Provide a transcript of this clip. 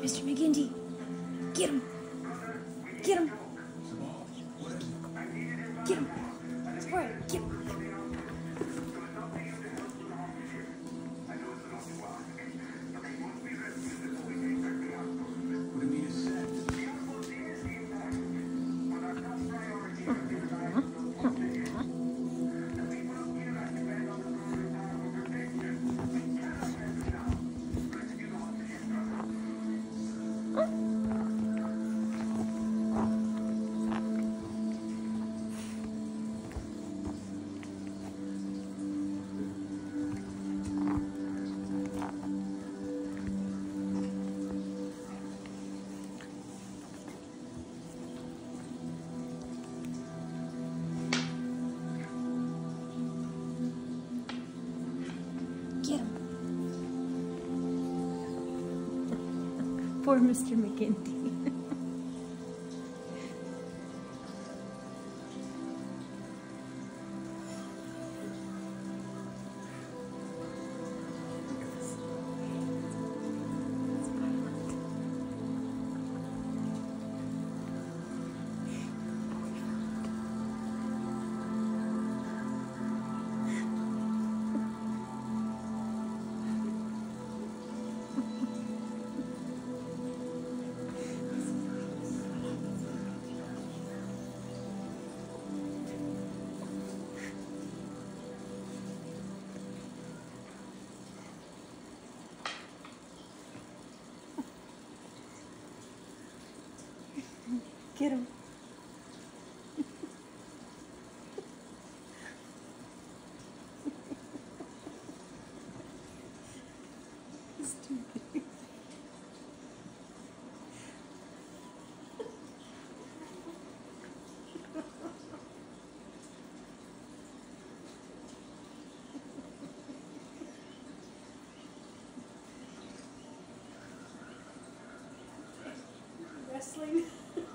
Mr. McGinty. Get him. Get him. Get him. Get him. Get Poor Mr. McGinty. Get him. Stupid. Wrestling.